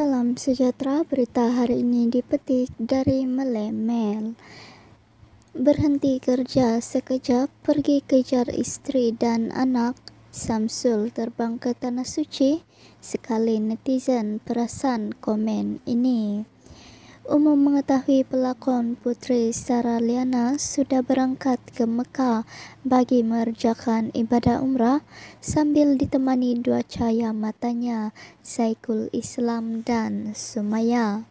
Salam sejahtera, berita hari ini dipetik dari Melemel. Berhenti kerja sekejap, pergi kejar istri dan anak. Samsul terbang ke Tanah Suci, sekali netizen perasan komen ini. Umum mengetahui pelakon Putri Sarah Liana sudah berangkat ke Mekah bagi mengerjakan ibadah umrah sambil ditemani dua cahaya matanya, Saikul Islam dan Sumaya.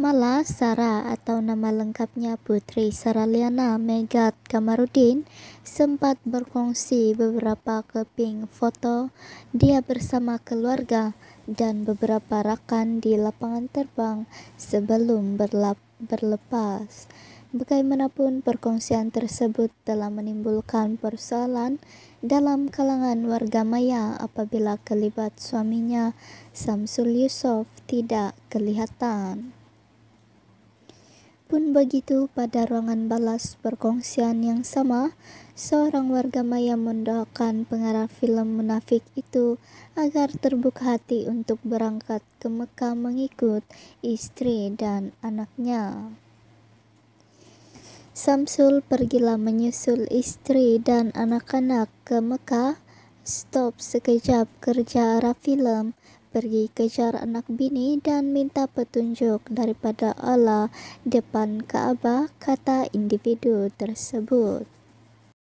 Malah Sarah atau nama lengkapnya Putri Sarah Liana Megat Kamarudin sempat berkongsi beberapa keping foto dia bersama keluarga dan beberapa rakan di lapangan terbang sebelum berlepas. Bagaimanapun perkongsian tersebut telah menimbulkan persoalan dalam kalangan warga maya apabila kelibat suaminya Samsul Yusof tidak kelihatan. Pun begitu pada ruangan balas perkongsian yang sama, seorang warga maya mendoakan pengarah film munafik itu agar terbuka hati untuk berangkat ke Mekah mengikut istri dan anaknya. Samsul pergilah menyusul istri dan anak-anak ke Mekah, stop sekejap kerja arah film, pergi kejar anak bini dan minta petunjuk daripada Allah depan Ka'bah, kata individu tersebut.